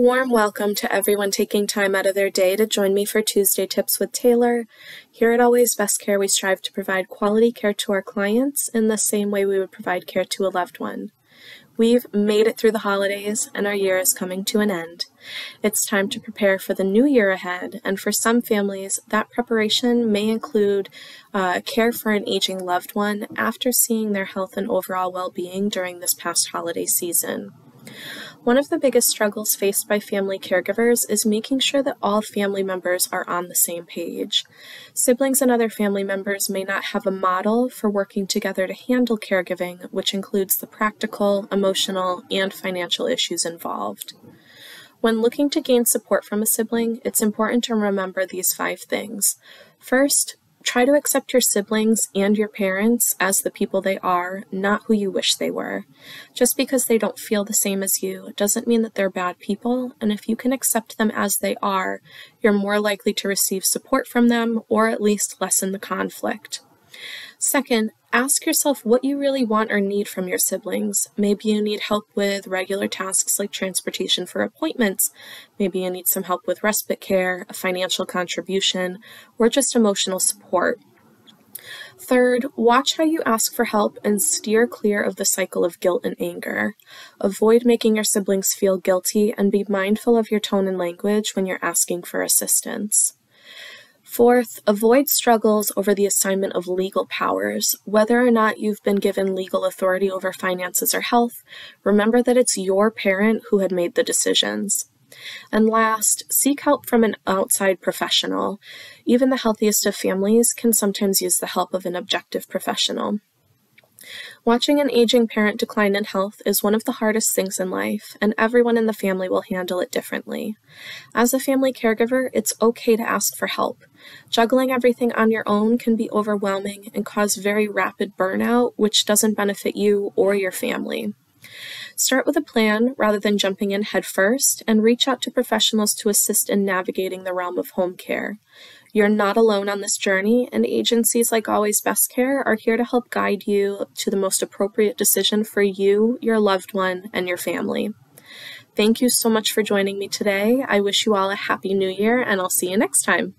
warm welcome to everyone taking time out of their day to join me for Tuesday Tips with Taylor. Here at Always Best Care, we strive to provide quality care to our clients in the same way we would provide care to a loved one. We've made it through the holidays and our year is coming to an end. It's time to prepare for the new year ahead, and for some families, that preparation may include uh, care for an aging loved one after seeing their health and overall well being during this past holiday season. One of the biggest struggles faced by family caregivers is making sure that all family members are on the same page. Siblings and other family members may not have a model for working together to handle caregiving, which includes the practical, emotional, and financial issues involved. When looking to gain support from a sibling, it's important to remember these five things. First, Try to accept your siblings and your parents as the people they are, not who you wish they were. Just because they don't feel the same as you doesn't mean that they're bad people, and if you can accept them as they are, you're more likely to receive support from them or at least lessen the conflict. Second, ask yourself what you really want or need from your siblings. Maybe you need help with regular tasks like transportation for appointments. Maybe you need some help with respite care, a financial contribution, or just emotional support. Third, watch how you ask for help and steer clear of the cycle of guilt and anger. Avoid making your siblings feel guilty and be mindful of your tone and language when you're asking for assistance. Fourth, avoid struggles over the assignment of legal powers. Whether or not you've been given legal authority over finances or health, remember that it's your parent who had made the decisions. And last, seek help from an outside professional. Even the healthiest of families can sometimes use the help of an objective professional. Watching an aging parent decline in health is one of the hardest things in life, and everyone in the family will handle it differently. As a family caregiver, it's okay to ask for help. Juggling everything on your own can be overwhelming and cause very rapid burnout, which doesn't benefit you or your family. Start with a plan rather than jumping in headfirst, and reach out to professionals to assist in navigating the realm of home care. You're not alone on this journey, and agencies like Always Best Care are here to help guide you to the most appropriate decision for you, your loved one, and your family. Thank you so much for joining me today. I wish you all a happy new year, and I'll see you next time.